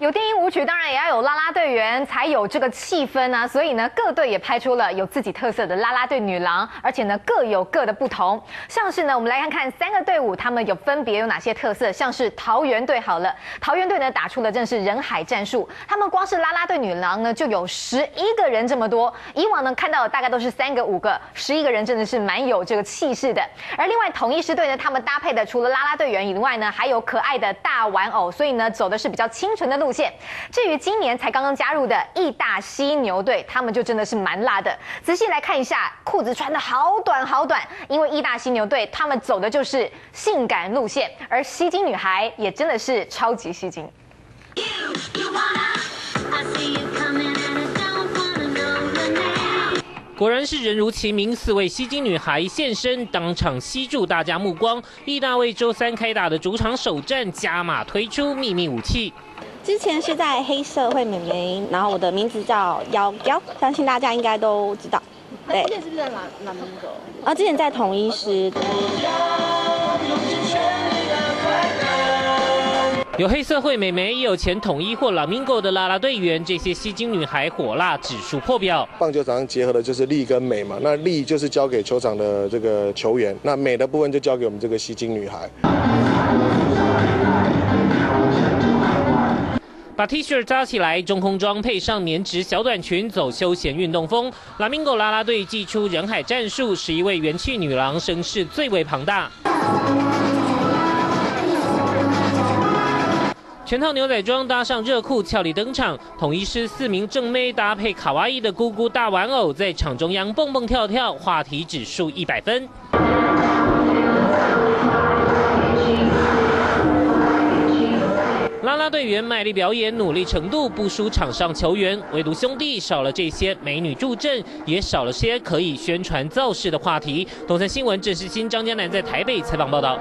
有电音舞曲，当然也要有啦啦队员才有这个气氛啊。所以呢，各队也拍出了有自己特色的啦啦队女郎，而且呢各有各的不同。像是呢，我们来看看三个队伍，他们有分别有哪些特色。像是桃园队好了，桃园队呢打出的正是人海战术，他们光是啦啦队女郎呢就有十一个人这么多。以往呢看到的大概都是三个五个，十一个人真的是蛮有这个气势的。而另外统一师队呢，他们搭配的除了啦啦队员以外呢，还有可爱的大玩偶，所以呢走的是比较清纯的路路线。至于今年才刚刚加入的义大犀牛队，他们就真的是蛮辣的。仔细来看一下，裤子穿的好短好短，因为义大犀牛队他们走的就是性感路线，而吸金女孩也真的是超级吸睛。果然是人如其名，四位吸金女孩现身，当场吸住大家目光。意大为周三开打的主场首战加码推出秘密武器。之前是在黑社会美眉，然后我的名字叫幺幺，相信大家应该都知道。对，之前是不是在南南门狗？啊，之前在统一师。有黑社会美眉，也有前统一或 Lamingo 的啦啦队员，这些吸金女孩火辣指数破表。棒球场结合的就是力跟美嘛，那力就是交给球场的这个球员，那美的部分就交给我们这个吸金女孩。把 T 恤扎起来，中空装配上棉质小短裙，走休闲运动风。Lamingo 啦啦队祭出人海战术，十一位元气女郎声势最为庞大。全套牛仔装搭上热裤，俏丽登场。统一师四名正妹搭配卡哇伊的姑姑大玩偶，在场中央蹦蹦跳跳，话题指数一百分。啦啦队员卖力表演，努力程度不输场上球员，唯独兄弟少了这些美女助阵，也少了些可以宣传造势的话题。东森新闻郑世新、张江南在台北采访报道。